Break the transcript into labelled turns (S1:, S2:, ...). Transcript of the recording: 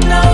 S1: no.